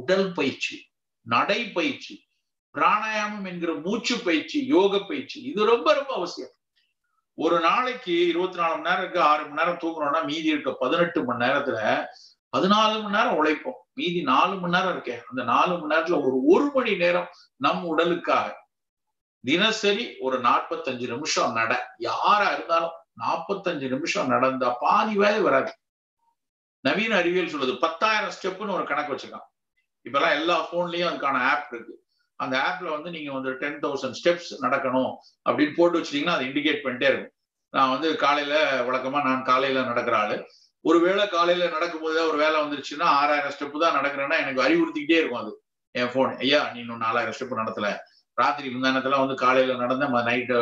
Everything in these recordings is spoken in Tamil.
உடல் பயிற்சி நடை பயிற்சி பிராணாயாமம் என்கிற மூச்சு பயிற்சி யோக பயிற்சி இது ரொம்ப ரொம்ப அவசியம். ஒரு நாளைக்கு இருபத்தி நாலு மணி நேரம் இருக்கு ஆறு மணி நேரம் தூங்குறோம்னா மீதி இருக்க பதினெட்டு மணி நேரத்துல பதினாலு மணி நேரம் உழைப்போம். மீதி நாலு மணி நேரம் இருக்கேன் அந்த நாலு மணி நேரத்துல ஒரு ஒரு மணி நேரம் நம் உடலுக்காக. தினசரி ஒரு நாற்பத்தஞ்சு நிமிஷம் நட. யாரா இருந்தாலும் நாற்பத்தஞ்சு நிமிஷம் நடந்தா பாதி வேலை வராது. நவீன அறிவியல் சொல்லுது பத்தாயிரம் ஸ்டெப்னு ஒரு கணக்கு வச்சிருக்கான். இப்பெல்லாம் எல்லா போன்லயும் அதுக்கான ஆப் இருக்கு. அந்த ஆப்ல வந்து நீங்க வந்து டென் தௌசண்ட் ஸ்டெப்ஸ் நடக்கணும் அப்படின்னு போட்டு வச்சிட்டீங்கன்னா அதை இண்டிகேட் பண்ணிட்டே இருக்கும். நான் வந்து காலையில வழக்கமா நான் காலையில நடக்கிற ஆளு. ஒருவேளை காலையில நடக்கும்போது ஒரு வேலை வந்துருச்சுன்னா ஆறாயிரம் ஸ்டெப் தான் நடக்கிறேன்னா எனக்கு அறிவுறுத்திக்கிட்டே இருக்கும் அது. என் போன் ஐயா நீ இன்னும் நாலாயிரம் ஸ்டெப் நடத்தல. ராத்திரி முந்தானத்துல வந்து காலையில நடந்த நைட்டு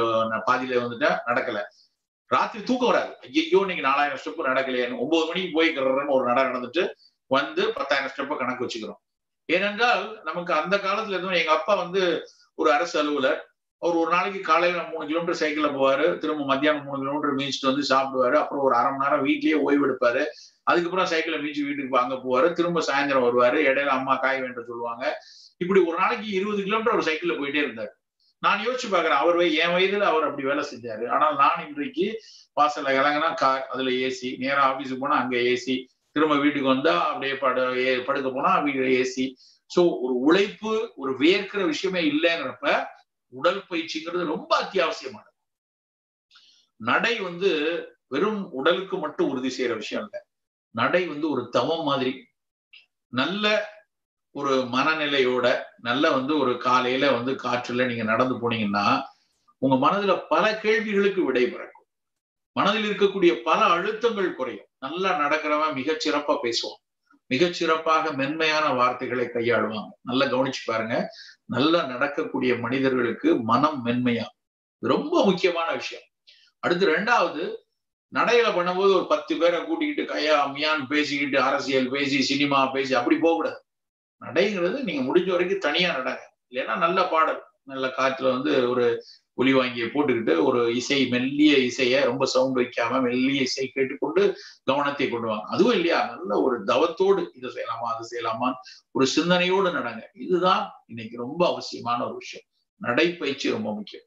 பாதியில வந்துட்டேன் நடக்கல. ராத்திரி தூக்கம் வராது. ஐயோ நீங்க நாலாயிரம் ஸ்டெப் நடக்கலையே. ஒன்பது மணிக்கு போய்க்கிறன்னு ஒரு நட நடந்துட்டு வந்து பத்தாயிரம் ஸ்டெப்பை கணக்கு வச்சுக்கிறோம். ஏனென்றால் நமக்கு அந்த காலத்துல எதுவும் எங்க அப்பா வந்து ஒரு அரசு அலுவலர். அவர் ஒரு நாளைக்கு காலையில மூணு கிலோமீட்டர் சைக்கிள்ல போவாரு. திரும்ப மத்தியானம் மூணு கிலோமீட்டர் மீச்சிட்டு வந்து சாப்பிடுவாரு. அப்புறம் ஒரு அரை மணி நேரம் வீட்லயே ஓய்வு எடுப்பாரு. அதுக்கப்புறம் சைக்கிளை மீச்சு வீட்டுக்கு அங்க போவாரு. திரும்ப சாயந்தரம் வருவாரு. இடையில அம்மா காய் வேண்ட சொல்லுவாங்க. இப்படி ஒரு நாளைக்கு இருபது கிலோமீட்டர் ஒரு சைக்கிள்ல போயிட்டே இருந்தாரு. நான் யோசிச்சு பாக்குறேன் அவர் என் வயதுல அவர் அப்படி வேலை செஞ்சாரு. ஆனால் நான் இன்றைக்கு வாசல்ல இறங்கினா கார் அதுல ஏசி நேரா ஆபீஸுக்கு போனா அங்க ஏசி திரும்ப வீட்டுக்கு வந்தா அப்படியே படு படுக்க போனா வீடு ஏசி சோ ஒரு உழைப்பு ஒரு வேர்க்கிற விஷயமே இல்லைங்கிறப்ப உடல் பயிற்சிங்கிறது ரொம்ப அத்தியாவசியமானது. நடை வந்து வெறும் உடலுக்கு மட்டும் உறுதி செய்யற விஷயம் இல்லை. நடை வந்து ஒரு தவம் மாதிரி. நல்ல ஒரு மனநிலையோட நல்ல வந்து ஒரு காலையில வந்து காற்றுல நீங்க நடந்து போனீங்கன்னா உங்க மனதுல பல கேள்விகளுக்கு விடை பிறக்கும். மனதில் இருக்கக்கூடிய பல அழுத்தங்கள் குறையும். நல்லா நடக்கிறவன் மிக சிறப்பா பேசுவான். மிக சிறப்பாக மென்மையான வார்த்தைகளை கையாளுவாங்க நல்லா கவனிச்சு பாருங்க. நல்லா நடக்கக்கூடிய மனிதர்களுக்கு மனம் மென்மையா. ரொம்ப முக்கியமான விஷயம். அடுத்து ரெண்டாவது நடையில பண்ணும்போது ஒரு பத்து பேரை கூட்டிக்கிட்டு கையா அம்மியான்னு பேசிக்கிட்டு அரசியல் பேசி சினிமா பேசி அப்படி போகக்கூடாது. நடைங்கிறது நீங்க முடிஞ்ச வரைக்கும் தனியா நடங்க. இல்லைன்னா நல்ல பாடல். நல்ல காற்றுல வந்து ஒரு ஒளி வாங்கியை போட்டுக்கிட்டு ஒரு இசை மெல்லிய இசையை ரொம்ப சவுண்ட் வைக்காம மெல்லிய இசை கேட்டுக்கொண்டு கவனத்தை கொண்டு வாங்க. அதுவும் இல்லையா? நல்ல ஒரு தவத்தோடு இதை செய்யலாமா அது செய்யலாமா? ஒரு சிந்தனையோடு நடங்க. இதுதான் இன்னைக்கு ரொம்ப அவசியமான ஒரு விஷயம். நடைப்பயிற்சி ரொம்ப முக்கியம்.